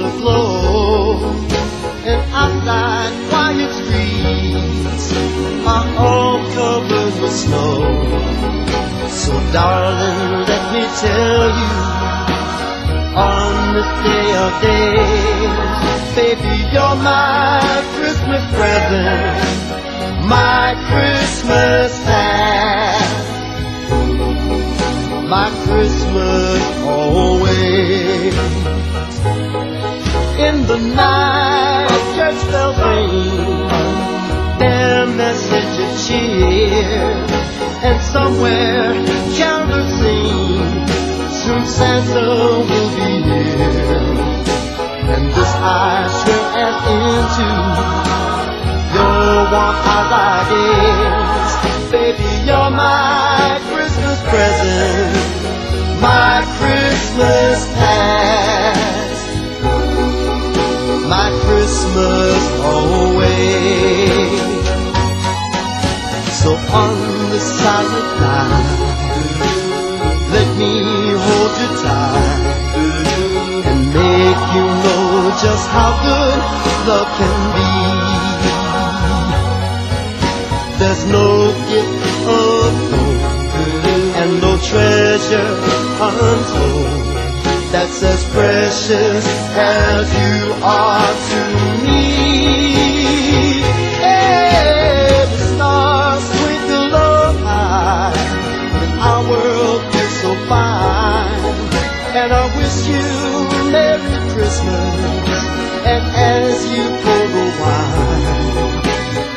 the flow and outside quiet streets are all covered with snow. So darling, let me tell you on this day of days, baby, you're my Christmas present, my Christmas past, my Christmas always. In the night, church bells ring, their message of cheer, and somewhere candles sing. Soon Santa will be here, and this I swear as into your warm eyes I gaze. Baby, you're my Christmas present, my Christmas always. So on this silent night, let me hold you tight and make you know just how good love can be. There's no gift untold and no treasure untold that's as precious as you are to me. The stars twinkle up high, and our world is so fine. And I wish you Merry Christmas, and as you pour the wine,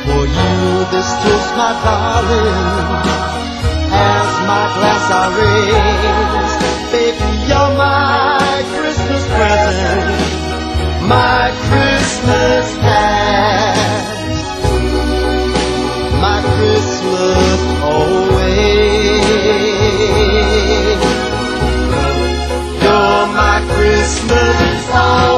for you this toast, my darling, as my glass I raise. Baby, you're my present, my Christmas past, my Christmas always. You're my Christmas always.